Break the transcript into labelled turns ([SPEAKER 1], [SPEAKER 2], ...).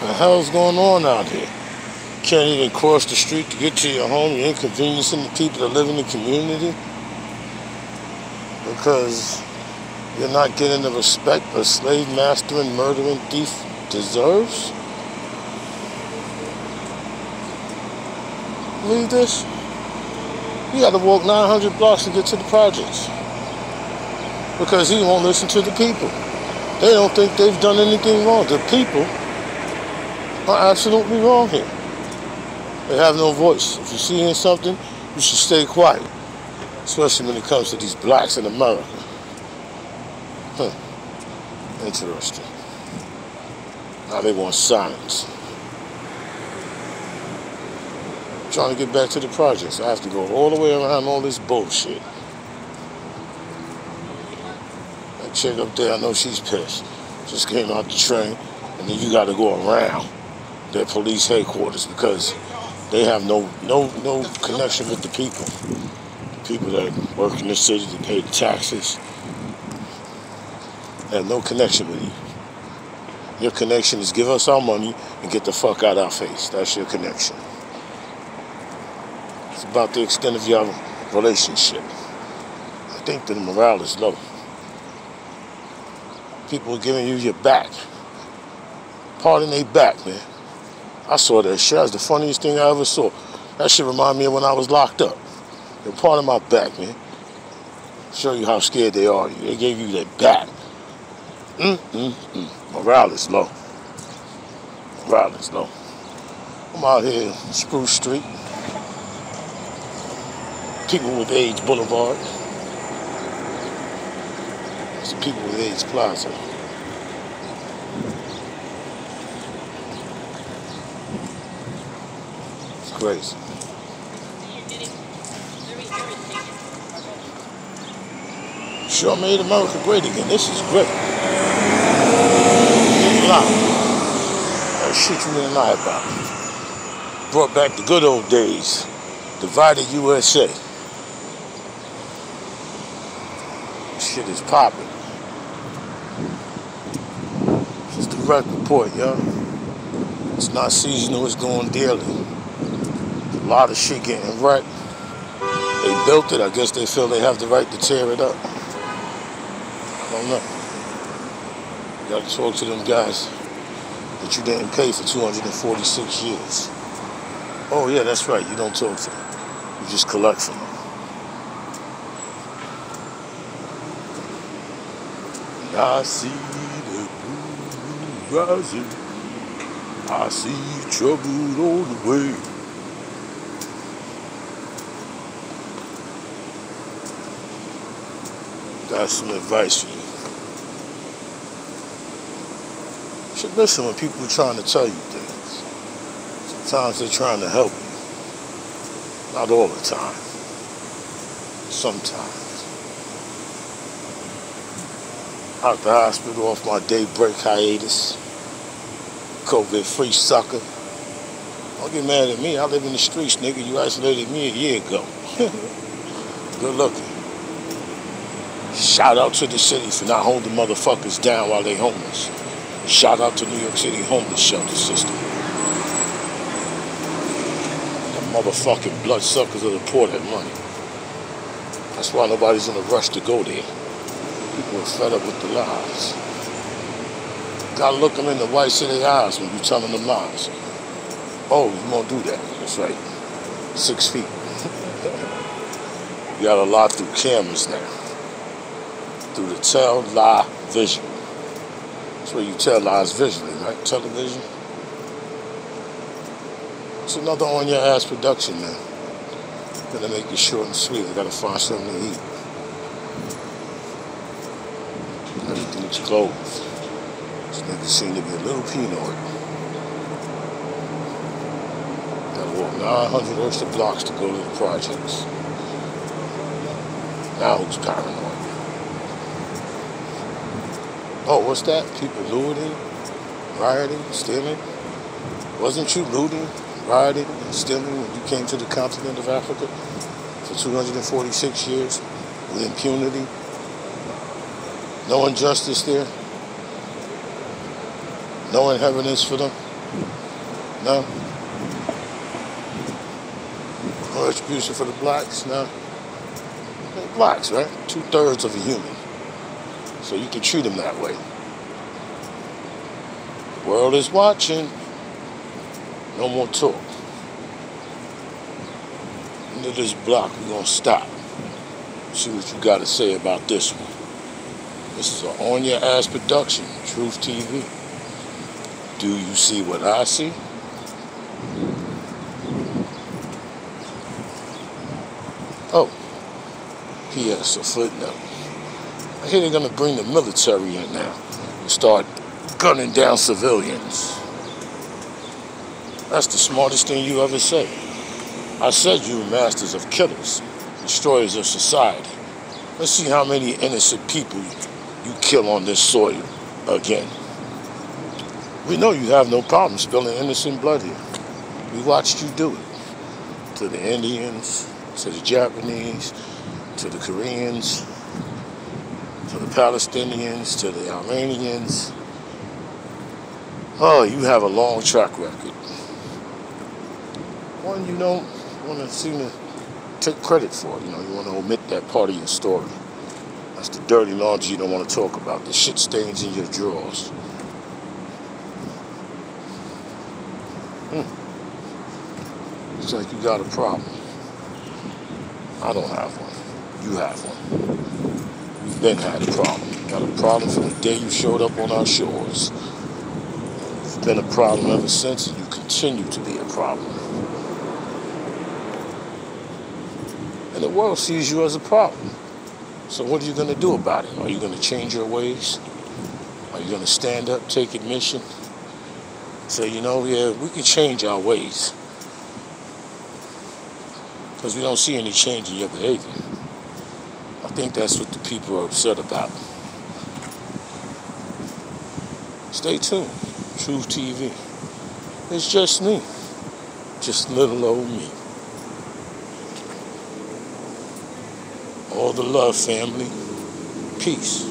[SPEAKER 1] the hell's going on out here? Can't even cross the street to get to your home. You're inconveniencing the people that live in the community because you're not getting the respect a slave master and murdering thief deserves. Believe this? You got to walk 900 blocks to get to the projects because he won't listen to the people. They don't think they've done anything wrong. The people are absolutely wrong here. They have no voice. If you're seeing something, you should stay quiet, especially when it comes to these blacks in America. Huh. Interesting. Now they want silence. trying to get back to the projects. I have to go all the way around all this bullshit. That chick up there, I know she's pissed. Just came out the train, and then you got to go around their police headquarters because they have no no no connection with the people. The people that work in the city, that pay taxes. They have no connection with you. Your connection is give us our money and get the fuck out our face. That's your connection. It's about the extent of your relationship. I think the morale is low. People are giving you your back. Pardon their back, man. I saw that shit. That's the funniest thing I ever saw. That shit remind me of when I was locked up. They're part of my back, man. Show you how scared they are. They gave you their back. Mm, mm, mm. Morale is low. Morale is low. I'm out here Spruce Street. People with AIDS Boulevard. It's People with AIDS Plaza. Crazy. Sure made America great again. This is great. That shit you didn't lie about. Brought back the good old days. Divided USA. Shit is popping. Just a direct report, yo. It's not seasonal, it's going daily. A lot of shit getting wrecked. They built it, I guess they feel they have the right to tear it up. I don't know. You gotta talk to them guys that you didn't pay for 246 years. Oh yeah, that's right, you don't talk to them. You just collect from them. I see the moon rising. I see trouble on the way. That's some advice for you. You should listen when people are trying to tell you things. Sometimes they're trying to help you. Not all the time. Sometimes. Out the hospital off my daybreak hiatus. COVID free sucker. Don't get mad at me. I live in the streets, nigga. You isolated me a year ago. Good looking. Shout out to the city for not holding motherfuckers down while they homeless. Shout out to New York City homeless shelter system. The motherfucking bloodsuckers of the poor that money. That's why nobody's in a rush to go there. People are fed up with the lies. Gotta look them in the of their eyes when you're telling them lies. Oh, you won't do that. That's right. Six feet. you gotta lie through cameras now through the tell lie vision. That's where you tell lies visually, right? Television. It's another on your ass production, man. Gonna make it short and sweet. I gotta find something to eat. Everything's closed. This nigga seem to be a little paranoid. Gotta walk 900 extra blocks to go to the projects. Now who's paranoid? Oh, what's that? People looting, rioting, stealing? Wasn't you looting, rioting, and stealing when you came to the continent of Africa for 246 years with impunity? No injustice there? No inheritance for them? No. No retribution for the blacks? No. Blacks, right? Two thirds of a human. So you can treat them that way. The world is watching. No more talk. Into this block, we're gonna stop. See what you gotta say about this one. This is an on your ass production, Truth TV. Do you see what I see? Oh, P.S. a footnote. I hear they're gonna bring the military in now and start gunning down civilians. That's the smartest thing you ever said. I said you masters of killers, destroyers of society. Let's see how many innocent people you kill on this soil again. We know you have no problem spilling innocent blood here. We watched you do it. To the Indians, to the Japanese, to the Koreans, to the Palestinians, to the Armenians. Oh, you have a long track record. One you don't want to seem to take credit for. You know, you want to omit that part of your story. That's the dirty laundry you don't want to talk about. The shit stains in your drawers. Hmm. Looks like you got a problem. I don't have one. You have one. Been had a problem. Got a problem from the day you showed up on our shores. You've been a problem ever since, and you continue to be a problem. And the world sees you as a problem. So what are you going to do about it? Are you going to change your ways? Are you going to stand up, take admission? Say, you know, yeah, we can change our ways. Because we don't see any change in your behavior. I think that's what the people are upset about. Stay tuned. Truth TV. It's just me. Just little old me. All the love, family. Peace.